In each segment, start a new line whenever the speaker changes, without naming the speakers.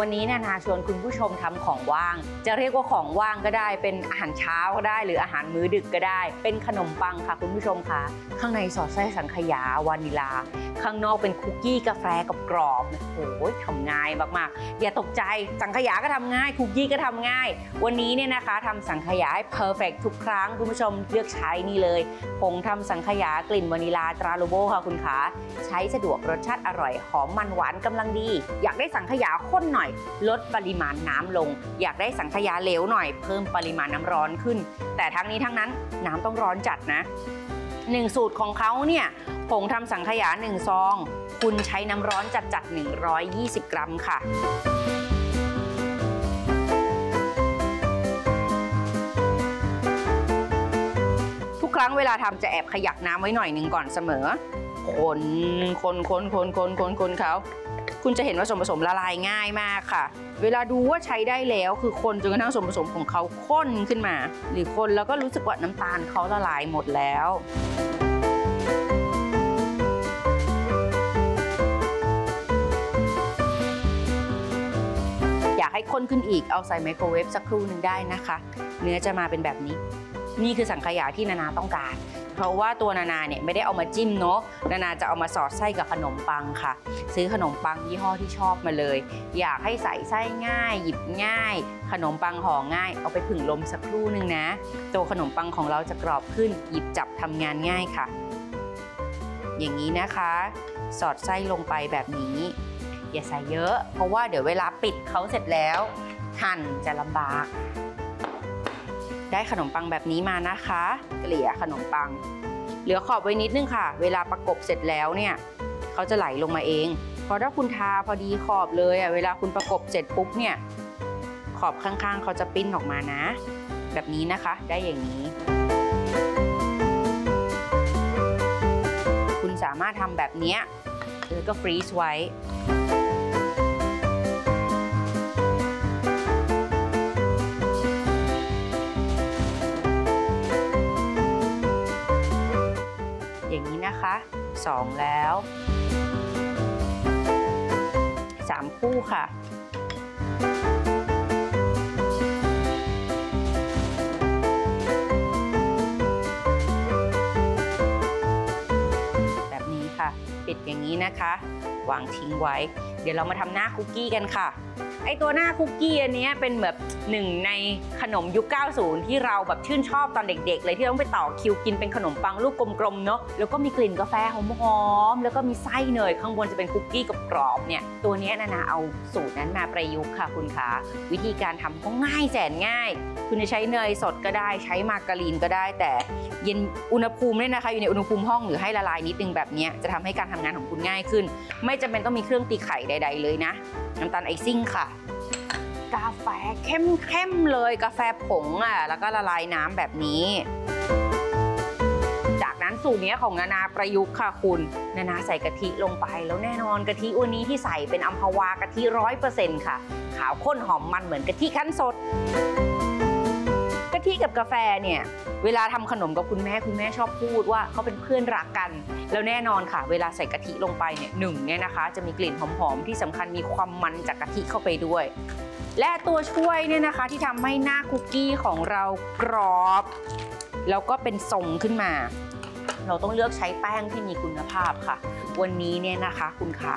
วันนี้นานาชวนคุณผู้ชมทำของว่าง จะเรียกว่าของว่างก็ได้ เป็นอาหารเช้าก็ได้ หรืออาหารมื้อดึกก็ได้ เป็นขนมปังค่ะคุณผู้ชมค่ะ ข้างในสอดไส้สังขยาวานิลา ข้างนอกเป็นคุกกี้กาแฟกับกรอบโอ้โหทำง่ายมากๆ อย่าตกใจสังขยาก็ทำง่าย คุกกี้ก็ทำง่าย วันนี้เนี่ยนะคะทำสังขยาให้เพอร์เฟกทุกครั้งคุณผู้ชมเลือกใช้นี่เลยผงทำสังขยากลิ่นวานิลาตราโลโบค่ะคุณขาใช้สะดวกรสชาติอร่อยหอมมันหวานกำลังดี อยากได้สังขยาข้นหน่อยลดปริมาณน้ำลง อยากได้สังขยาเหลวหน่อยเพิ่มปริมาณน้ำร้อนขึ้น แต่ทั้งนี้ทั้งนั้นน้ำต้องร้อนจัดนะหนึ่งสูตรของเขาเนี่ยผงทำสังขยา1ซอง คุณใช้น้ำร้อนจัดจัด 120 กรัมค่ะทุกครั้งเวลาทำจะแอบขยักน้ำไว้หน่อยหนึ่งก่อนเสมอ คน คน คน คน คน คน คนเขา คุณจะเห็นว่าส่วนผสมละลายง่ายมากค่ะ เวลาดูว่าใช้ได้แล้วคือคนจนกระทั่งส่วนผสมของเขาข้นขึ้นมา หรือคนแล้วก็รู้สึกว่าน้ำตาลเขาละลายหมดแล้วอยากให้ข้นขึ้นอีก เอาใส่ไมโครเวฟสักครู่หนึ่งได้นะคะ เนื้อจะมาเป็นแบบนี้ นี่คือสังขยาที่นานาต้องการ เพราะว่าตัวนานาเนี่ยไม่ได้เอามาจิ้มเนาะนานาจะเอามาสอดไส้กับขนมปังค่ะ ซื้อขนมปังยี่ห้อที่ชอบมาเลย อยากให้ใส่ไส้ง่าย หยิบง่าย ขนมปังห่อง่าย เอาไปผึ่งลมสักครู่นึงนะ ตัวขนมปังของเราจะกรอบขึ้น หยิบจับทำงานง่ายค่ะ อย่างนี้นะคะ สอดไส้ลงไปแบบนี้อย่าใส่เยอะ เพราะว่าเดี๋ยวเวลาปิดเขาเสร็จแล้วหั่นจะลำบาก ได้ขนมปังแบบนี้มานะคะ เกลี่ยขนมปัง เหลือขอบไว้นิดนึงค่ะ เวลาประกบเสร็จแล้วเนี่ยเขาจะไหลลงมาเอง เพราะถ้าคุณทาพอดีขอบเลยอะเวลาคุณประกบเสร็จปุ๊บเนี่ยขอบข้างๆเขาจะปิ้นออกมานะ แบบนี้นะคะได้อย่างนี้ คุณสามารถทำแบบนี้แล้วก็ฟรีซไว้ นะคะ 2 แล้ว 3 คู่ค่ะแบบนี้ค่ะปิดอย่างนี้นะคะ วางทิ้งไว้ เดี๋ยวเรามาทำหน้าคุกกี้กันค่ะ ไอตัวหน้าคุกกี้อันนี้เป็นแบบหนึ่งในขนมยุค 90 ที่เราแบบชื่นชอบตอนเด็ก ๆ เลยที่ต้องไปต่อคิวกินเป็นขนมปังลูกกลมๆเนาะแล้วก็มีกลิ่นกาแฟหอมๆแล้วก็มีไส้เนยข้างบนจะเป็นคุกกี้กับกรอบๆเนี่ยตัวนี้นานาเอาสูตรนั้นมาประยุกต์ค่ะคุณคะวิธีการทำก็ง่ายแสนง่าย คุณจะใช้เนยสดก็ได้ใช้มาการีนก็ได้ แต่เย็นอุณหภูมิเนี่ยนะคะอยู่ในอุณหภูมิห้องหรือให้ละลายนิดนึงแบบนี้จะทำให้การทำงานของคุณง่ายขึ้น ไม่จำเป็นต้องมีเครื่องตีไข่ใด ๆ เลยนะน้ำตาลไอซิ่งค่ะ กาแฟเข้มๆเลยกาแฟผงอะแล้วก็ละลายน้ำแบบนี้ จากนั้นสูตรนี้ของนานาประยุกต์ค่ะคุณ นานาใส่กะทิลงไปแล้วแน่นอนกะทิวันนี้ที่ใส่เป็นอัมพวากะทิร้อยเปอร์เซ็นต์ค่ะ ขาวข้นหอมมันเหมือนกะทิขั้นสด ทิกับกาแฟเนี่ยเวลาทำขนมกับคุณแม่คุณแม่ชอบพูดว่าเขาเป็นเพื่อนรักกัน แล้วแน่นอนค่ะ เวลาใส่กะทิลงไปเนี่ยหนึ่งเนี่ยนะคะ จะมีกลิ่นหอมๆที่สำคัญมีความมันจากกะทิเข้าไปด้วย และตัวช่วยเนี่ยนะคะที่ทำให้หน้าคุกกี้ของเรากรอบ แล้วก็เป็นทรงขึ้นมา เราต้องเลือกใช้แป้งที่มีคุณภาพค่ะ วันนี้เนี่ยนะคะคุณขา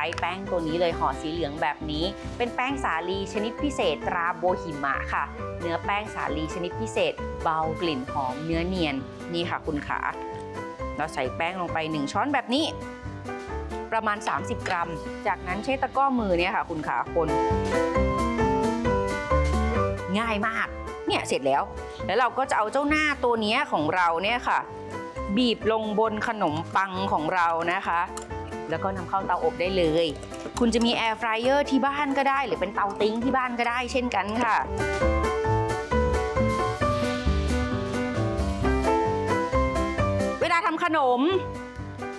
ช้แป้งตัวนี้เลยห่อสีเหลืองแบบนี้ เป็นแป้งสาลีชนิดพิเศษตราโบหิมะค่ะ เนื้อแป้งสาลีชนิดพิเศษ เบากลิ่นหอมเนื้อเนียนนี่ค่ะคุณขาเราใส่แป้งลงไป 1 ช้อนแบบนี้ ประมาณ 30 กรัม จากนั้นใช้ตะกร้อมือเนี่ยค่ะ คุณขาคนง่ายมากเนี่ยเสร็จแล้ว แล้วเราก็จะเอาเจ้าหน้าตัวนี้ของเราเนี่ยค่ะ บีบลงบนขนมปังของเรานะคะ แล้วก็นำเข้าเตาอบได้เลย คุณจะมี air fryer ที่บ้านก็ได้ หรือเป็นเตาติ๊งที่บ้านก็ได้เช่นกันค่ะเวลาทำขนม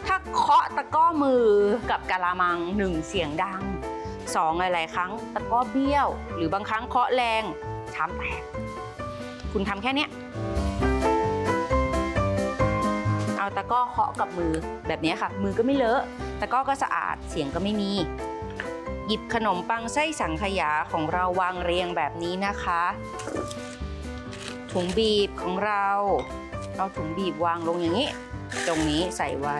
ถ้าเคาะตะก้อมือกับกะละมังหนึ่งเสียงดังสองหลาย ๆ ครั้งตะก้อเบี้ยว หรือบางครั้งเคาะแรงชามแตก คุณทำแค่เนี้ยเอาตะก้อเคาะกับมือแบบนี้ค่ะ มือก็ไม่เลอะ ตะกร้อก็สะอาดเสียงก็ไม่มี หยิบขนมปังไส้สังขยาของเราวางเรียงแบบนี้นะคะ ถุงบีบของเราเอาถุงบีบวางลงอย่างนี้ ตรงนี้ใส่ไว้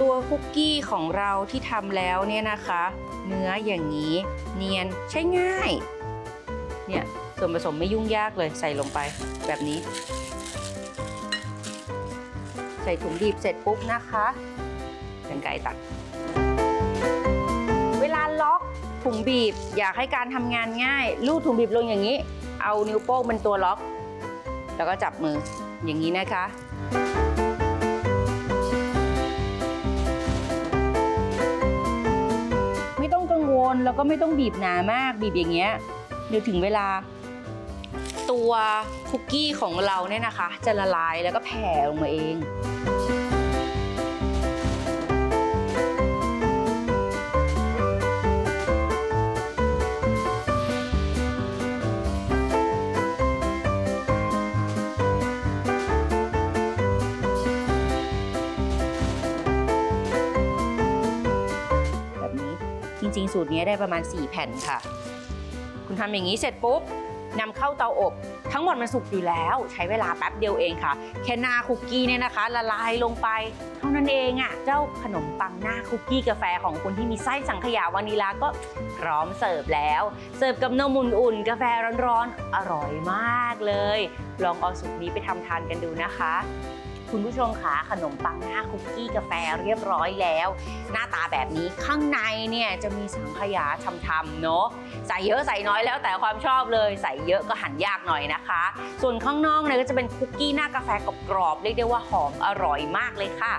ตัวคุกกี้ของเราที่ทำแล้วเนี่ยนะคะ เนื้ออย่างนี้ เนียนใช้ง่าย เนี่ยส่วนผสมไม่ยุ่งยากเลยใส่ลงไปแบบนี้ ใส่ถุงบีบเสร็จปุ๊บนะคะ กันไกตัด เวลาล็อกถุงบีบอยากให้การทำงานง่าย ลูดถุงบีบลงอย่างนี้ เอานิ้วโป้งเป็นตัวล็อก แล้วก็จับมืออย่างนี้นะคะไม่ต้องกังวลแล้วก็ไม่ต้องบีบหนามากบีบอย่างเงี้ยเดี๋ยวถึงเวลา ตัวคุกกี้ของเราเนี่ยนะคะ จะละลายแล้วก็แผ่ลงมาเอง จริง ๆ สูตรนี้ได้ประมาณ 4 แผ่นค่ะ คุณทำอย่างนี้เสร็จปุ๊บนำเข้าเตาอบ ทั้งหมดมันสุกอยู่แล้ว ใช้เวลาแป๊บเดียวเองค่ะ แค่หน้าคุกกี้เนี่ยนะคะ ละลายลงไป เท่านั้นเองอะ่ะ เจ้าขนมปังหน้าคุกกี้กาแฟของคุณที่มีไส้สังขยาวานิลาก็พร้อมเสิร์ฟแล้ว เสิร์ฟกับนมอุ่นๆกาแฟร้อนๆอร่อยมากเลย ลองเอาสูตรนี้ไปทำทานกันดูนะคะ คุณผู้ชมคะขนมปังหน้าคุกกี้กาแฟเรียบร้อยแล้ว หน้าตาแบบนี้ข้างในเนี่ยจะมีสังขยาชำๆเนาะใส่เยอะใส่น้อยแล้วแต่ความชอบเลยใส่เยอะก็หั่นยากหน่อยนะคะ ส่วนข้างนอกเนี่ยก็จะเป็นคุกกี้หน้ากาแฟกรอบๆเรียกได้ว่าหอมอร่อยมากเลยค่ะ